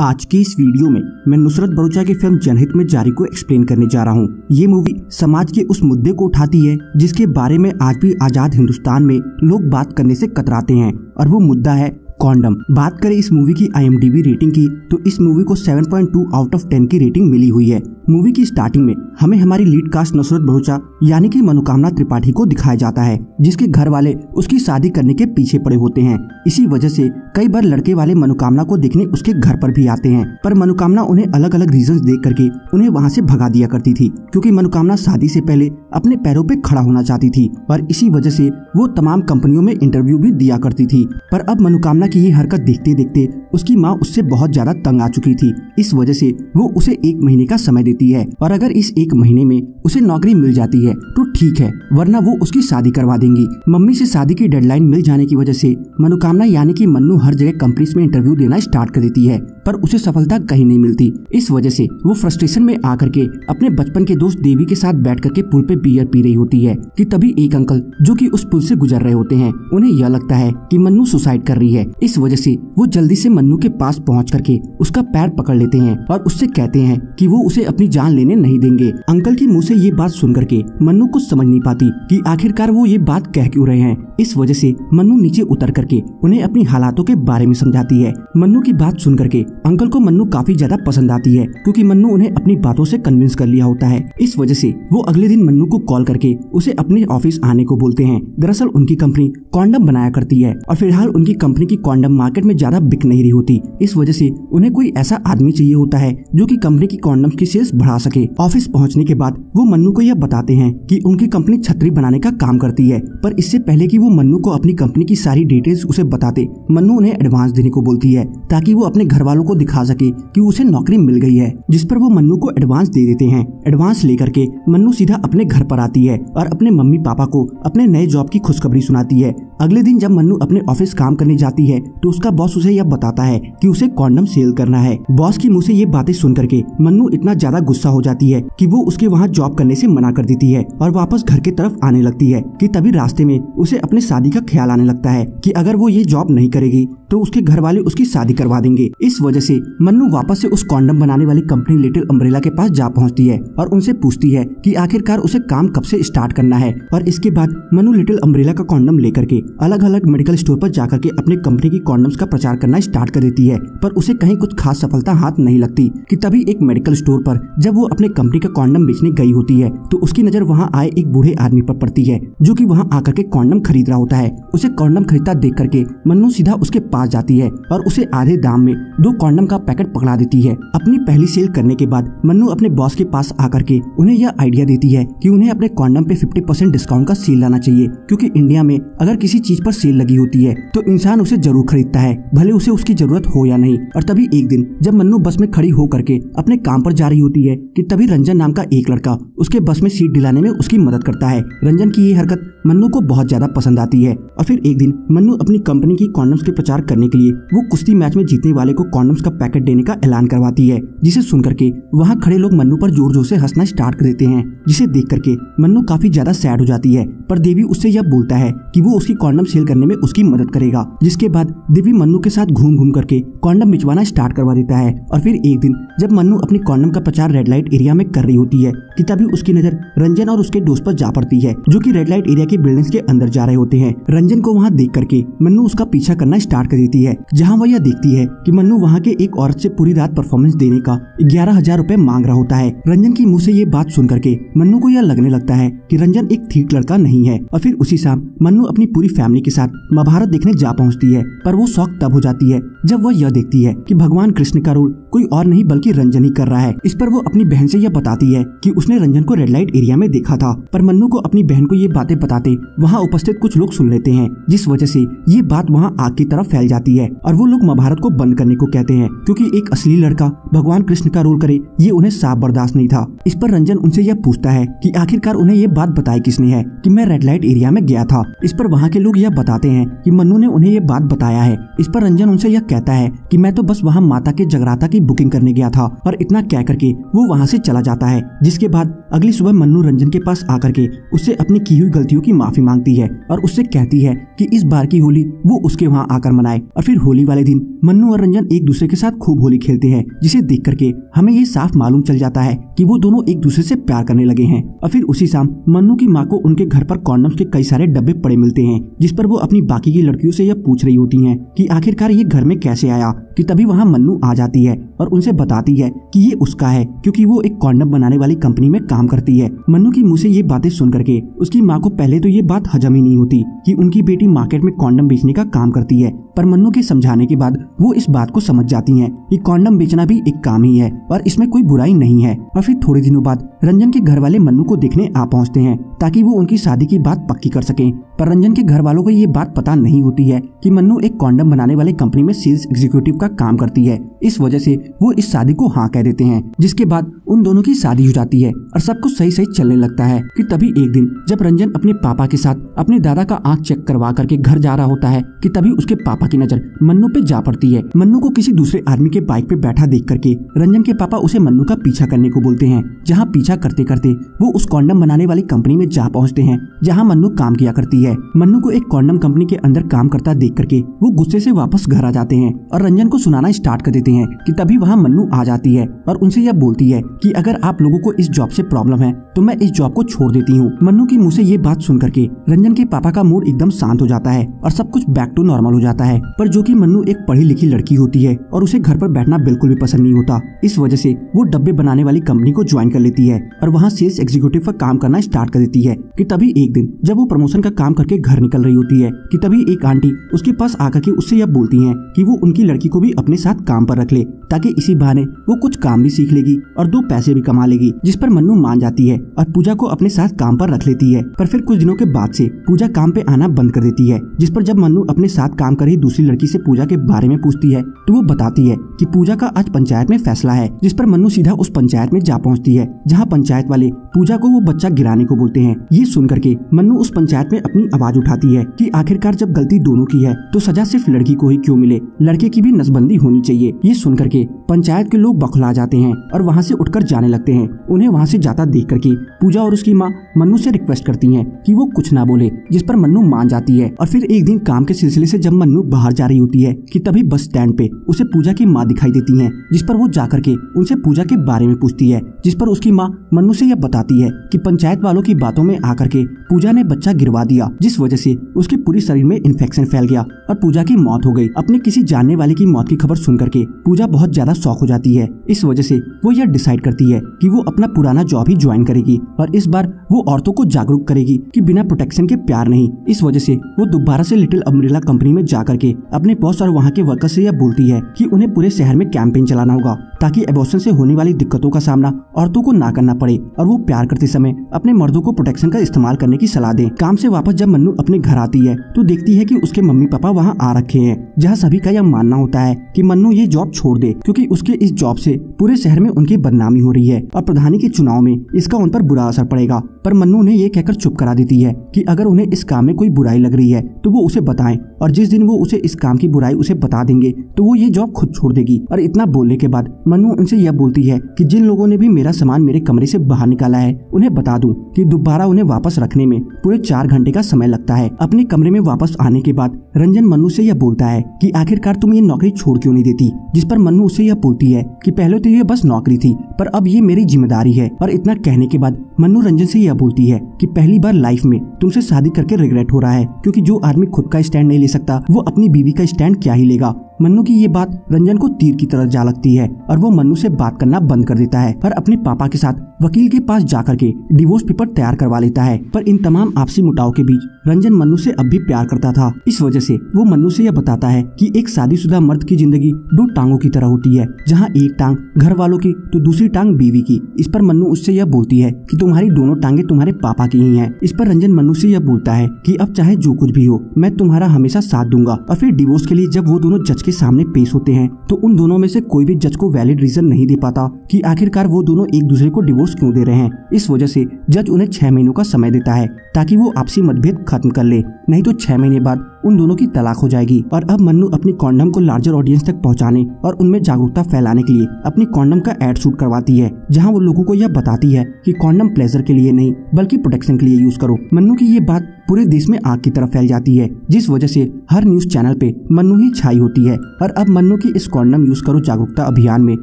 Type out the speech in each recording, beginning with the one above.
आज की इस वीडियो में मैं नुसरत भरूचा की फ़िल्म जनहित में जारी को एक्सप्लेन करने जा रहा हूँ। ये मूवी समाज के उस मुद्दे को उठाती है, जिसके बारे में आज भी आज़ाद हिंदुस्तान में लोग बात करने से कतराते हैं, और वो मुद्दा है कॉन्डम। बात करें इस मूवी की आईएमडीबी रेटिंग की तो इस मूवी को 7.2 आउट ऑफ़ 10 की रेटिंग मिली हुई है। मूवी की स्टार्टिंग में हमें हमारी लीड कास्ट नुसरत भरूचा यानी कि मनोकामना त्रिपाठी को दिखाया जाता है, जिसके घर वाले उसकी शादी करने के पीछे पड़े होते हैं। इसी वजह से कई बार लड़के वाले मनोकामना को देखने उसके घर पर भी आते हैं, पर मनोकामना उन्हें अलग अलग रीजन देख करके उन्हें वहाँ से भगा दिया करती थी, क्योंकि मनोकामना शादी से पहले अपने पैरों पे खड़ा होना चाहती थी, और इसी वजह से वो तमाम कंपनियों में इंटरव्यू भी दिया करती थी। पर अब मनोकामना की ये हरकत देखते देखते उसकी माँ उससे बहुत ज़्यादा तंग आ चुकी थी। इस वजह से वो उसे एक महीने का समय देती है और अगर इस एक महीने में उसे नौकरी मिल जाती है तो ठीक है, वरना वो उसकी शादी करवा देंगी। मम्मी से शादी की डेडलाइन मिल जाने की वजह से मनोकामना यानी कि मन्नू हर जगह कंपनीज़ में इंटरव्यू देना स्टार्ट कर देती है। पर उसे सफलता कहीं नहीं मिलती। इस वजह से वो फ्रस्ट्रेशन में आकर के अपने बचपन के दोस्त देवी के साथ बैठ करके पुल पे बियर पी रही होती है कि तभी एक अंकल, जो कि उस पुल से गुजर रहे होते हैं, उन्हें यह लगता है कि मन्नू सुसाइड कर रही है। इस वजह से वो जल्दी से मन्नू के पास पहुँच करके उसका पैर पकड़ लेते हैं और उससे कहते हैं कि वो उसे अपनी जान लेने नहीं देंगे। अंकल की मुँह से ये बात सुन करके मन्नू कुछ समझ नहीं पाती कि आखिरकार वो ये बात कह क्यों रहे हैं। इस वजह से मन्नू नीचे उतर करके उन्हें अपनी हालातों के बारे में समझाती है। मन्नू की बात सुन करके अंकल को मन्नू काफ़ी ज़्यादा पसंद आती है, क्योंकि मन्नू उन्हें अपनी बातों से कन्विंस कर लिया होता है। इस वजह से वो अगले दिन मन्नू को कॉल करके उसे अपने ऑफ़िस आने को बोलते हैं। दरअसल उनकी कंपनी कॉन्डम बनाया करती है, और फ़िलहाल उनकी कंपनी की कॉन्डम मार्केट में ज़्यादा बिक नहीं रही होती। इस वजह से उन्हें कोई ऐसा आदमी चाहिए होता है, जो की कंपनी की कॉन्डम की सेल्स बढ़ा सके। ऑफ़िस पहुँचने के बाद वो मन्नू को यह बताते हैं की उनकी कंपनी छतरी बनाने का काम करती है, पर इससे पहले की वो मन्नू को अपनी कंपनी की सारी डिटेल्स उसे बताते, मन्नू उन्हें एडवांस देने को बोलती है, ताकि वो अपने घर वालों को दिखा सके कि उसे नौकरी मिल गई है, जिस पर वो मन्नू को एडवांस दे देते हैं। एडवांस लेकर के मन्नू सीधा अपने घर पर आती है और अपने मम्मी पापा को अपने नए जॉब की खुशखबरी सुनाती है। अगले दिन जब मन्नू अपने ऑफ़िस काम करने जाती है तो उसका बॉस उसे यह बताता है कि उसे कॉन्डम सेल करना है। बॉस की मुँह से ये बातें सुन करके मन्नू इतना ज़्यादा गुस्सा हो जाती है कि वो उसके वहाँ जॉब करने से मना कर देती है और वापस घर की तरफ़ आने लगती है, कि तभी रास्ते में उसे अपने शादी का ख्याल आने लगता है कि अगर वो ये जॉब नहीं करेगी तो उसके घर वाले उसकी शादी करवा देंगे। इस वजह से मन्नू वापस से उस कॉन्डम बनाने वाली कंपनी लिटिल अम्ब्रेला के पास जा पहुँचती है और उनसे पूछती है कि आखिरकार उसे काम कब से स्टार्ट करना है। और इसके बाद मनु लिटिल अम्ब्रेला का कॉन्डम लेकर के अलग अलग मेडिकल स्टोर पर जाकर के अपने कंपनी की कॉन्डम्स का प्रचार करना स्टार्ट कर देती है। पर उसे कहीं कुछ खास सफलता हाथ नहीं लगती कि तभी एक मेडिकल स्टोर पर जब वो अपने कंपनी का कॉन्डम बेचने गई होती है तो उसकी नज़र वहाँ आए एक बूढ़े आदमी पर पड़ती है, जो कि वहाँ आकर के कॉन्डम खरीद रहा होता है। उसे कॉन्डम खरीदता देख करके मन्नू सीधा उसके पास जाती है और उसे आधे दाम में दो कॉन्डम का पैकेट पकड़ा देती है। अपनी पहली सेल करने के बाद मन्नू अपने बॉस के पास आकर के उन्हें यह आइडिया देती है कि उन्हें अपने कॉन्डम पे 50 परसेंट डिस्काउंट का सेल लाना चाहिए, क्योंकि इंडिया में अगर किसी चीज़ पर सेल लगी होती है तो इंसान उसे ज़रूर खरीदता है, भले उसे उसकी ज़रूरत हो या नहीं। और तभी एक दिन जब मन्नू बस में खड़ी हो करके अपने काम पर जा रही होती है कि तभी रंजन नाम का एक लड़का उसके बस में सीट दिलाने में उसकी मदद करता है। रंजन की ये हरकत मन्नू को बहुत ज़्यादा पसंद आती है और फिर एक दिन मन्नू अपनी कंपनी की कॉन्डम्स के प्रचार करने के लिए वो कुश्ती मैच में जीतने वाले को कॉन्डम्स का पैकेट देने का ऐलान करवाती है, जिसे सुन करके वहाँ खड़े लोग मन्नू पर ज़ोर ज़ोर से हंसना स्टार्ट कर देते हैं, जिसे देख करके मन्नू काफ़ी ज़्यादा सैड हो जाती है। पर देवी उससे यह बोलता है कि वो उसकी कॉन्डम सेल करने में उसकी मदद करेगा, जिसके बाद देवी मन्नू के साथ घूम घूम करके कॉन्डम बिचवाना स्टार्ट करवा देता है। और फिर एक दिन जब मन्नू अपनी कॉन्डम का प्रचार रेड लाइट एरिया में कर रही होती है, कि तभी उसकी नज़र रंजन और उसके दोस्त पर जा पड़ती है, जो की रेड लाइट एरिया की बिल्डिंग्स के अंदर जा रहे होते हैं। रंजन को वहाँ देख करके मन्नू उसका पीछा करना स्टार्ट कर देती है। जहाँ वह यह देखती है की मन्नू वहाँ के एक औरत ऐसी पूरी रात परफॉर्मेंस देने का ग्यारह हज़ार रूपए मांग रहा होता है। रंजन की मुँह ऐसी ये बात सुन करके मन्नू को यह लगने लगता है की रंजन एक ठीक लड़का नहीं है। और फिर उसी शाम मन्नू अपनी पूरी फैमिली के साथ महाभारत देखने जा पहुँचती है, पर वो शौक तब हो जाती है जब वह यह देखती है कि भगवान कृष्ण का रोल कोई और नहीं बल्कि रंजन ही कर रहा है। इस पर वो अपनी बहन से यह बताती है कि उसने रंजन को रेड लाइट एरिया में देखा था, पर मन्नू को अपनी बहन को ये बातें बताते वहाँ उपस्थित कुछ लोग सुन लेते हैं, जिस वजह से ये बात वहाँ आग की तरफ़ फैल जाती है और वो लोग महाभारत को बंद करने को कहते हैं, क्योंकि एक असली लड़का भगवान कृष्ण का रोल करे, ये उन्हें साफ़ बर्दाश्त नहीं था। इस पर रंजन उनसे यह पूछता है कि आखिरकार उन्हें ये बात बताई किसने है कि मैं रेड लाइट एरिया में गया था। इस पर वहाँ के लोग यह बताते हैं कि मन्नू ने उन्हें ये बात बताया है। इस पर रंजन उनसे यह कहता है कि मैं तो बस वहाँ माता के जगराता की बुकिंग करने गया था और इतना कह करके वो वहाँ से चला जाता है, जिसके बाद अगली सुबह मन्नू रंजन के पास आकर के उससे अपनी की हुई गलतियों की माफ़ी मांगती है और उससे कहती है कि इस बार की होली वो उसके वहाँ आकर मनाए। है। और फिर होली वाले दिन, मन्नू और रंजन एक दूसरे के साथ खूब होली खेलते हैं, जिसे देख करके हमें ये साफ़ मालूम चल जाता है कि वो दोनों एक दूसरे से प्यार करने लगे हैं। और फिर उसी शाम, मन्नू की माँ को उनके घर पर कॉन्डम्स के कई सारे डब्बे पड़े मिलते हैं, जिस पर वो अपनी बाकी की लड़कियों से यह पूछ रही होती है की आखिरकार ये घर में कैसे आया, की तभी वहाँ मन्नू आ जाती है और उनसे बताती है की ये उसका है, क्यूँकी वो एक कॉन्डम बनाने वाली कंपनी में काम करती है। मन्नू की मुँह से ये बातें सुन करके उसकी माँ को पहले तो ये बात हजम ही नहीं होती की उनकी बेटी मार्केट में कॉन्डम बेचने का काम करती है पर मन्नू के समझाने के बाद वो इस बात को समझ जाती हैं कि कॉन्डम बेचना भी एक काम ही है और इसमें कोई बुराई नहीं है। और फिर थोड़े दिनों बाद रंजन के घर वाले मन्नू को देखने आ पहुँचते हैं, ताकि वो उनकी शादी की बात पक्की कर सकें। पर रंजन के घर वालों को ये बात पता नहीं होती है कि मन्नू एक कॉन्डम बनाने वाली कंपनी में सेल्स एग्जीक्यूटिव का काम करती है। इस वजह से वो इस शादी को हाँ कह देते हैं, जिसके बाद उन दोनों की शादी हो जाती है और सब कुछ सही सही चलने लगता है कि तभी एक दिन जब रंजन अपने पापा के साथ अपने दादा का आँख चेक करवा करके घर जा रहा होता है कि तभी उसके पापा की नज़र मन्नू पे जा पड़ती है। मन्नू को किसी दूसरे आदमी के बाइक पे बैठा देख करके रंजन के पापा उसे मन्नू का पीछा करने को बोलते हैं, जहाँ पीछा करते करते वो उस कॉन्डम बनाने वाली कंपनी में जा पहुँचते हैं, जहाँ मन्नू काम किया करती है। मन्नू को एक कॉन्डम कंपनी के अंदर काम करता देख करके वो गुस्से से वापस घर आ जाते हैं और रंजन को सुनाना स्टार्ट कर देते हैं कि तभी वहाँ मन्नू आ जाती है और उनसे यह बोलती है कि अगर आप लोगों को इस जॉब से प्रॉब्लम है तो मैं इस जॉब को छोड़ देती हूँ। मन्नू की मुँह से ये बात सुन करके रंजन के पापा का मूड एकदम शांत हो जाता है और सब कुछ बैक टू नॉर्मल हो जाता है। पर जो कि मन्नू एक पढ़ी लिखी लड़की होती है और उसे घर पर बैठना बिल्कुल भी पसंद नहीं होता। इस वजह से वो डब्बे बनाने वाली कंपनी को ज्वाइन कर लेती है और वहाँ सेल्स एग्जीक्यूटिव का काम करना स्टार्ट कर देती है कि तभी एक दिन जब वो प्रमोशन का काम करके घर निकल रही होती है कि तभी एक आंटी उसके पास आकर के उससे यह बोलती है कि वो उनकी लड़की को भी अपने साथ काम पर रख ले, ताकि इसी बहाने वो कुछ काम भी सीख लेगी और दो पैसे भी कमा लेगी, जिस पर मन्नू मान जाती है और पूजा को अपने साथ काम पर रख लेती है। पर फिर कुछ दिनों के बाद से पूजा काम पे आना बंद कर देती है, जिस पर जब मन्नू अपने साथ काम कर रही दूसरी लड़की से पूजा के बारे में पूछती है तो वो बताती है कि पूजा का आज पंचायत में फैसला है, जिस पर मन्नू सीधा उस पंचायत में जा पहुँचती है, जहाँ पंचायत वाले पूजा को वो बच्चा गिराने को बोलते हैं। ये सुन करके मन्नू उस पंचायत में अपनी आवाज़ उठाती है कि आखिरकार जब गलती दोनों की है तो सजा सिर्फ़ लड़की को ही क्यों मिले? लड़के की भी नसबंदी होनी चाहिए। ये सुन करके पंचायत के लोग बखला जाते हैं और वहाँ से उठकर जाने लगते हैं। उन्हें वहाँ से जाता देख करके पूजा और उसकी माँ मन्नू से रिक्वेस्ट करती हैं कि वो कुछ ना बोले, जिस पर मन्नू मान जाती है। और फिर एक दिन काम के सिलसिले से जब मन्नू बाहर जा रही होती है कि तभी बस स्टैंड पे उसे पूजा की माँ दिखाई देती है, जिस पर वो जा करके उनसे पूजा के बारे में पूछती है, जिस पर उसकी माँ मन्नू से यह बताती है कि पंचायत वालों की बातों में आकर के पूजा ने बच्चा गिरवा दिया, जिस वजह से उसके पूरी शरीर में इन्फेक्शन फैल गया और पूजा की मौत हो गई। अपने किसी जानने वाले की मौत की खबर सुन करके पूजा बहुत ज़्यादा शौक हो जाती है। इस वजह से वो यह डिसाइड करती है कि वो अपना पुराना जॉब ही ज्वाइन करेगी और इस बार वो औरतों को जागरूक करेगी कि बिना प्रोटेक्शन के प्यार नहीं। इस वजह से वो दोबारा से लिटिल अम्ब्रेला कंपनी में जा करके अपने बॉस और वहाँ के वर्कर से यह बोलती है कि उन्हें पूरे शहर में कैंपेन चलाना होगा ताकि एबॉर्शन से होने वाली दिक्कतों का सामना औरतों को ना करना पड़े और वो प्यार करते समय अपने मर्दों को प्रोटेक्शन का इस्तेमाल करने की सलाह दे। काम से वापस जब मन्नू अपने घर आती है तो देखती है कि उसके मम्मी पापा वहाँ आ रखे हैं, जहाँ सभी का यह मानना होता है कि मन्नू ये जॉब छोड़ दे, क्योंकि उसके इस जॉब से पूरे शहर में उनकी बदनामी हो रही है। और प्रधानी के चुनाव में इसका उन पर बुरा असर पड़ेगा। पर मन्नू ने ये कहकर चुप करा देती है कि अगर उन्हें इस काम में कोई बुराई लग रही है तो वो उसे बताएँ। और जिस दिन वो उसे इस काम की बुराई उसे बता देंगे तो वो ये जॉब खुद छोड़ देगी। और इतना बोलने के बाद मन्नू उनसे यह बोलती है कि जिन लोगों ने भी मेरा सामान मेरे कमरे से बाहर निकाला है, उन्हें बता दूँ कि दोबारा उन्हें वापस रखने में पूरे चार घंटे का समय लगता है। अपने कमरे में वापस आने के बाद रंजन मन्नू से यह बोलता है कि आखिरकार तुम ये नौकरी छोड़ क्यों नहीं देती? जिस पर मन्नू उसे यह बोलती है कि पहले तो ये बस नौकरी थी, पर अब ये मेरी ज़िम्मेदारी है। और इतना कहने के बाद मन्नू रंजन से यह बोलती है कि पहली बार लाइफ में तुमसे शादी करके रिग्रेट हो रहा है, क्योंकि जो आदमी खुद का स्टैंड नहीं ले सकता, वो अपनी बीवी का स्टैंड क्या ही लेगा। मन्नू की ये बात रंजन को तीर की तरह जा लगती है और वो मन्नू से बात करना बंद कर देता है। पर अपने पापा के साथ वकील के पास जाकर के डिवोर्स पेपर तैयार करवा लेता है। पर इन तमाम आपसी मुटाव के बीच रंजन मन्नू से अब भी प्यार करता था। इस वजह से वो मन्नू से यह बताता है कि एक शादीशुदा मर्द की ज़िंदगी दो टांगों की तरह होती है, जहाँ एक टांग घर वालों की तो दूसरी टांग बीवी की। इस पर मन्नू उससे यह बोलती है कि तुम्हारी दोनों टांगे तुम्हारे पापा की ही हैं। इस पर रंजन मन्नू से यह बोलता है कि अब चाहे जो कुछ भी हो, मैं तुम्हारा हमेशा साथ दूँगा और फिर डिवोर्स के लिए जब वो दोनों जज के सामने पेश होते हैं तो उन दोनों में से कोई भी जज को वैलिड रीजन नहीं दे पाता कि आखिरकार वो दोनों एक दूसरे को डिवोर्स क्यों दे रहे हैं। इस वजह से जज उन्हें छह महीनों का समय देता है, ताकि वो आपसी मतभेद खत्म कर ले। नहीं तो छह महीने बाद उन दोनों की तलाक हो जाएगी। और अब मन्नू अपनी कॉन्डम को लार्जर ऑडियंस तक पहुँचाने और उनमें जागरूकता फैलाने के लिए अपनी कॉन्डम का एड शूट करवाती है, जहाँ वो लोगों को यह बताती है कि कॉन्डम प्लेजर के लिए नहीं, बल्कि प्रोटेक्शन के लिए यूज़ करो। मन्नू की ये बात पूरे देश में आग की तरफ़ फैल जाती है, जिस वजह से हर न्यूज़ चैनल पे मन्नू ही छाई होती है। और अब मन्नू की इस कॉन्डम यूज़ करो जागरूकता अभियान में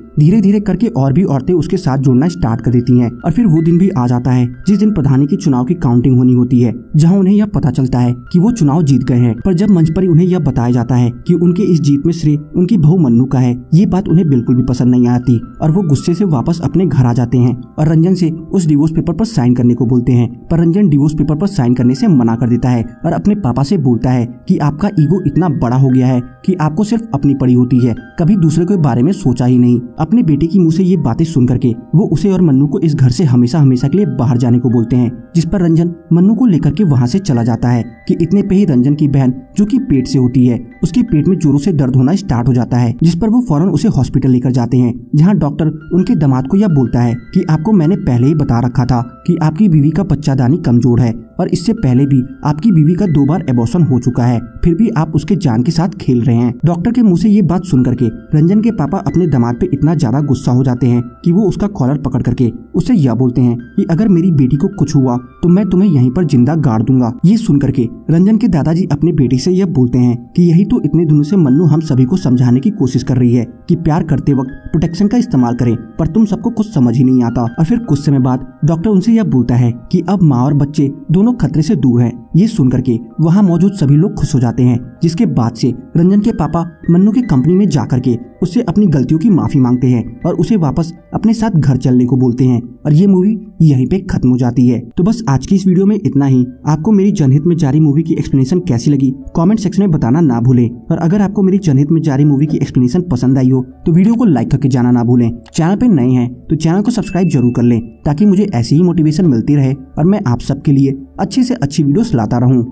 धीरे धीरे करके और भी औरतें उसके साथ जुड़ना स्टार्ट कर देती हैं। और फिर वो दिन भी आ जाता है, जिस दिन प्रधानी की चुनाव की काउंटिंग होनी होती है, जहाँ उन्हें यह पता चलता है की वो चुनाव जीत गए हैं। पर जब मंच पर उन्हें यह बताया जाता है की उनके इस जीत में श्रेय उनकी बहु मन्नू का है, ये बात उन्हें बिल्कुल भी पसंद नहीं आती। और वो गुस्से से वापस अपने घर आ जाते हैं, और रंजन से उस डिवोर्स पेपर पर साइन करने को बोलते हैं। पर रंजन डिवोर्स पेपर पर साइन करने से मना कर देता है और अपने पापा से बोलता है कि आपका ईगो इतना बड़ा हो गया है कि आपको सिर्फ़ अपनी पड़ी होती है। कभी दूसरे के बारे में सोचा ही नहीं। अपने बेटे की मुँह से ये बातें सुन करके वो उसे और मन्नू को इस घर से हमेशा हमेशा के लिए बाहर जाने को बोलते हैं, जिस पर रंजन मन्नू को लेकर के वहाँ से चला जाता है कि इतने पे ही रंजन की बहन, जो कि पेट से होती है, उसके पेट में जोरों से दर्द होना स्टार्ट हो जाता है, जिस पर वो फ़ौरन उसे हॉस्पिटल लेकर जाते हैं, जहाँ डॉक्टर उनके दामाद को यह बोलता है कि आपको मैंने पहले ही बता रखा था कि आपकी बीवी का बच्चादानी कमज़ोर है और इससे पहले भी आपकी बीवी का दो बार एबॉर्शन हो चुका है। फिर भी आप उसके जान के साथ खेल रहे हैं। डॉक्टर के मुँह से ये बात सुन करके रंजन के पापा अपने दामाद पे इतना ज़्यादा गुस्सा हो जाते हैं कि वो उसका कॉलर पकड़ करके उससे यह बोलते हैं कि अगर मेरी बेटी को कुछ हुआ तो मैं तुम्हें यहीं पर ज़िंदा गाड़ दूँगा। ये सुन करके रंजन के दादाजी अपने बेटी से यह बोलते हैं कि यही तो इतने दिनों से मन्नू हम सभी को समझाने की कोशिश कर रही है कि प्यार करते वक्त प्रोटेक्शन का इस्तेमाल करें, पर तुम सबको कुछ समझ ही नहीं आता। और फिर कुछ समय बाद डॉक्टर उनसे यह बोलता है कि अब माँ और बच्चे दोनों खतरे से दूर हैं। ये सुन करके वहाँ मौजूद सभी लोग खुश हो जाते हैं, जिसके बाद से रंजन के पापा मन्नू की कंपनी में जा करके उससे अपनी गलतियों की माफ़ी मांगते हैं और उसे वापस अपने साथ घर चलने को बोलते हैं। और ये मूवी यहीं पे खत्म हो जाती है। तो बस आज की इस वीडियो में इतना ही। आपको मेरी जनहित में जारी मूवी की एक्सप्लेनेशन कैसी लगी? कमेंट सेक्शन में बताना ना भूलें। और अगर आपको मेरी जनहित में जारी मूवी की एक्सप्लेनेशन पसंद आई हो तो वीडियो को लाइक करके जाना ना भूलें। चैनल पे नए हैं तो चैनल को सब्सक्राइब ज़रूर कर लें, ताकि मुझे ऐसी ही मोटिवेशन मिलती रहे और मैं आप सबके लिए अच्छी से अच्छी वीडियोस लाता रहूँ।